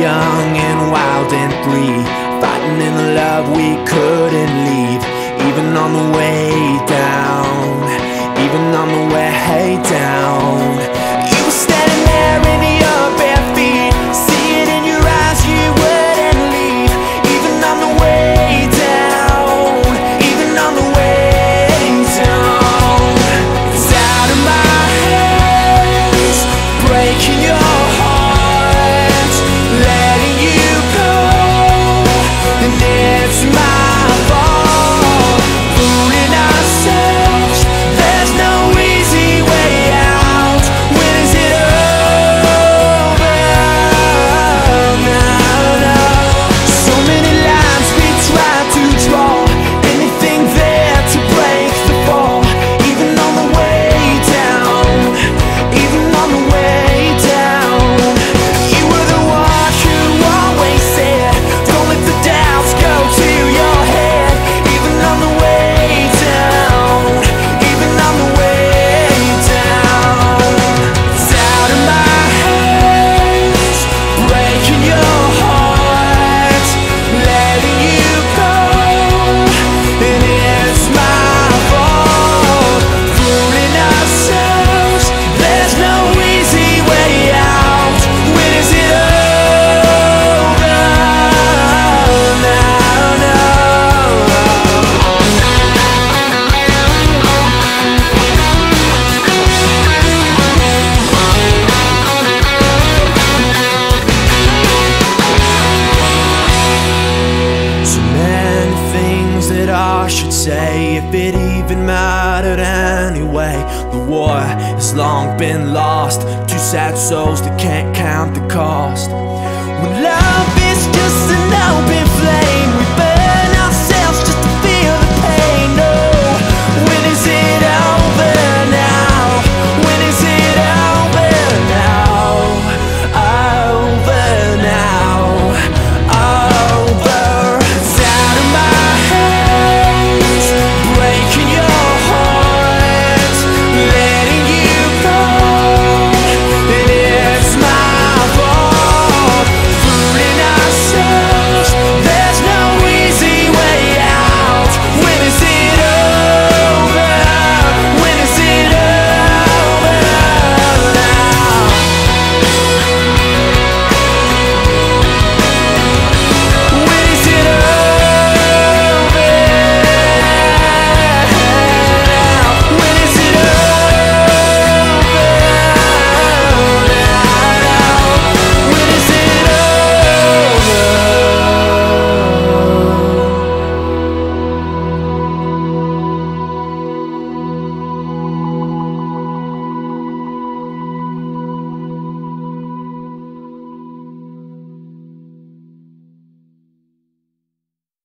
young and wild and free Fighting in the love we couldn't leave. Even on the way down Even on the way down say if it even mattered anyway. The war has long been lost. Two sad souls that can't count.